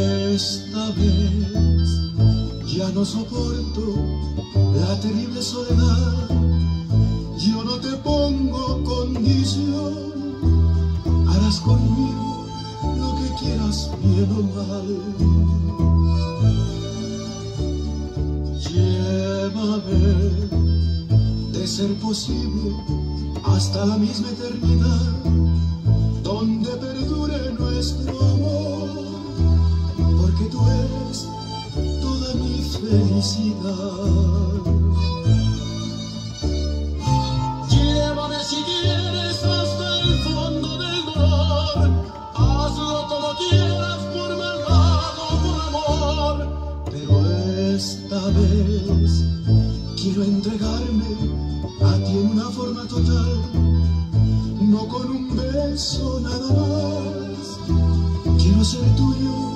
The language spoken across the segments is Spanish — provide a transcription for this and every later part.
Esta vez ya no soporto la terrible soledad. Yo no te pongo condición, harás conmigo lo que quieras, bien o mal. Llévame, de ser posible, hasta la misma eternidad, donde perdure nuestro amor, porque tú eres toda mi felicidad. Llévame si quieres hasta el fondo del dolor. Hazlo como quieras, por maldad o por amor. Pero esta vez quiero entregarme a ti en una forma total, no con un beso nada más. Quiero ser tuyo,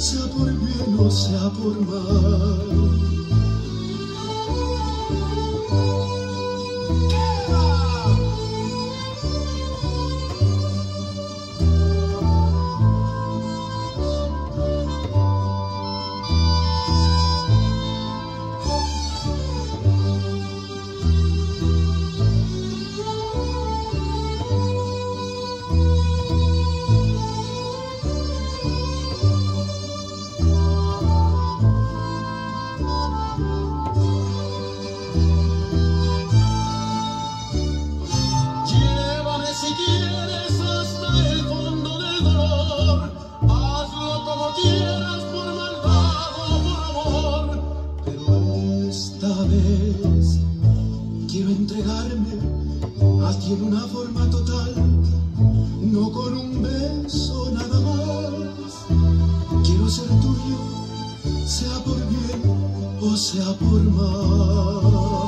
sea por bien o sea por mal. Entregarme a en una forma total, no con un beso nada más. Quiero ser tuyo, sea por bien o sea por mal.